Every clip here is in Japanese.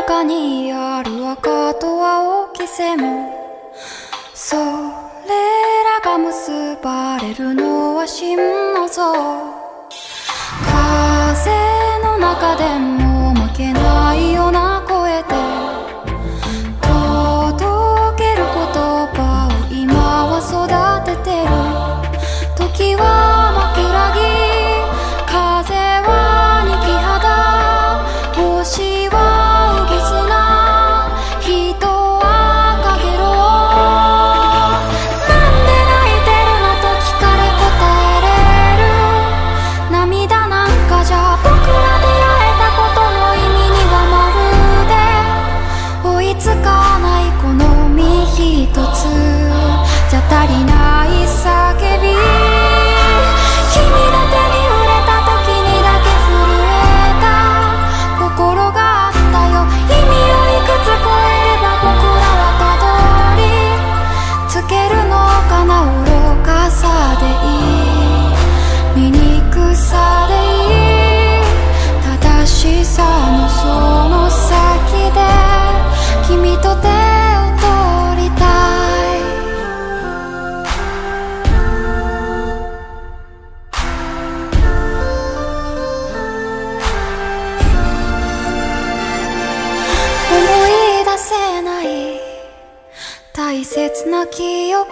中にある赤と青き線。それらが結ばれるのは真の像。大切な記憶。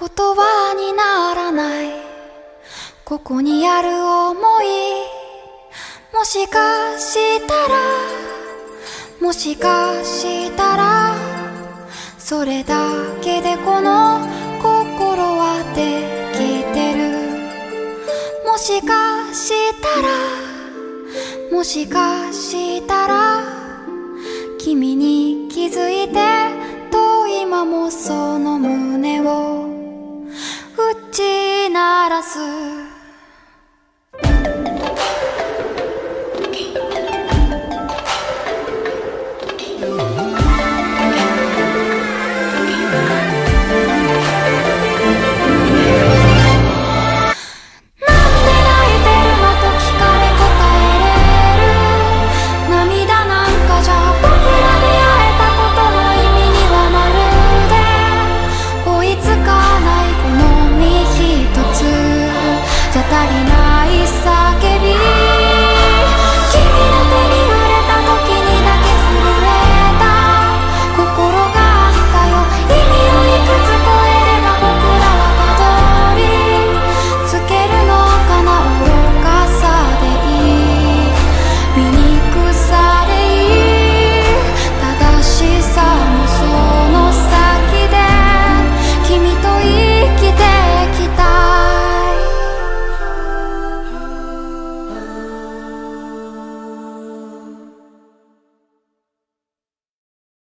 言葉にならない。ここにある思い。もしかしたら。もしかしたら。それだけでこの心はできてる。もしかしたら。もしかしたら。君に気づいて Isa querida.